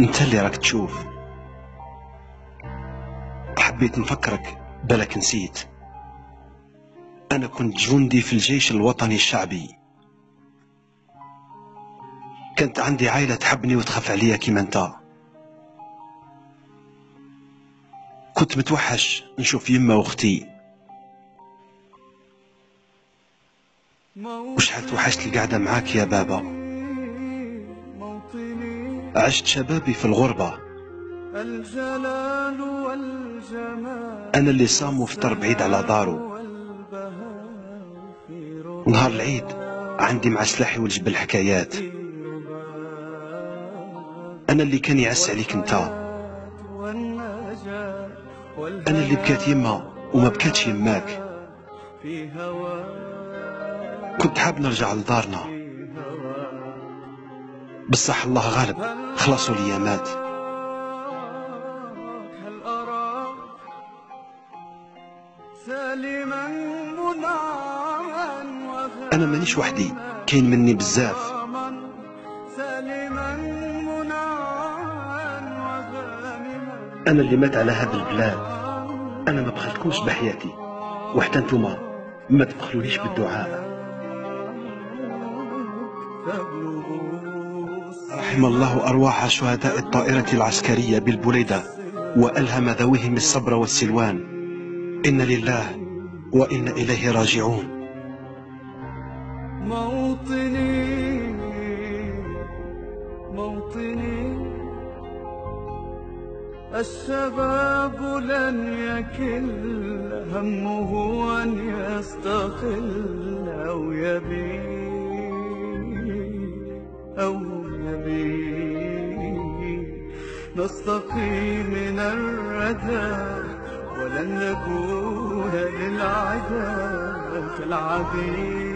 انت اللي راك تشوف. حبيت نفكرك بالك نسيت أنا كنت جندي في الجيش الوطني الشعبي. كانت عندي عائلة تحبني وتخاف عليا كيما أنت. كنت متوحش نشوف يما وأختي. وشحال توحشت القعدة معاك يا بابا. عشت شبابي في الغربة. الجلال والجمال أنا اللي صام وفطر بعيد على دارو. نهار العيد عندي مع سلاحي والجبل حكايات. أنا اللي كان يعس عليك أنت. أنا اللي بكات يما وما بكاتش يماك. كنت حاب نرجع لدارنا. بصح الله غالب. خلصوا سالما منعما أنا مانيش وحدي كاين مني بزاف. أنا اللي مات على هذا البلاد. أنا ما بخلتكمش بحياتي. وحتى انتوما ما تبخلونيش بالدعاء. رحم الله أرواح شهداء الطائرة العسكرية بالبليدة وألهم ذويهم الصبر والسلوان. إن لله وإن إليه راجعون. موطني موطني. الشباب لن يكل همه أن يستقل أو يبي أو يبي نستقي من الردى ولن نكون للعدا كالعبيد.